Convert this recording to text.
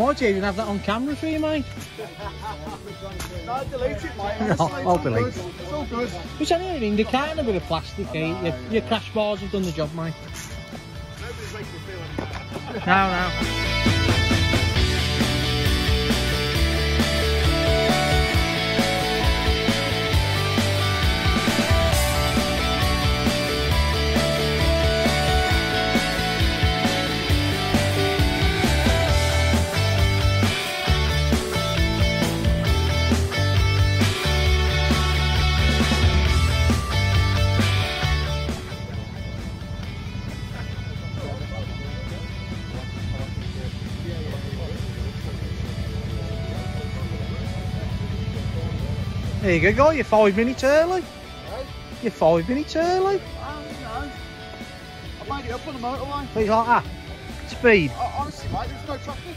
might even have that on camera for you, mate. No, delete it, mate. I'll it's delete good. It's all good. It's only an indicator and a bit of plastic, eh? Your, your crash bars have done the job, mate. Nobody's making me feel anything. No, no. There you go. You're five minutes early. Right? You're five minutes early. Oh, no. I made it up on the motorway. He's like that. Speed. Oh, honestly, mate, there's no traffic.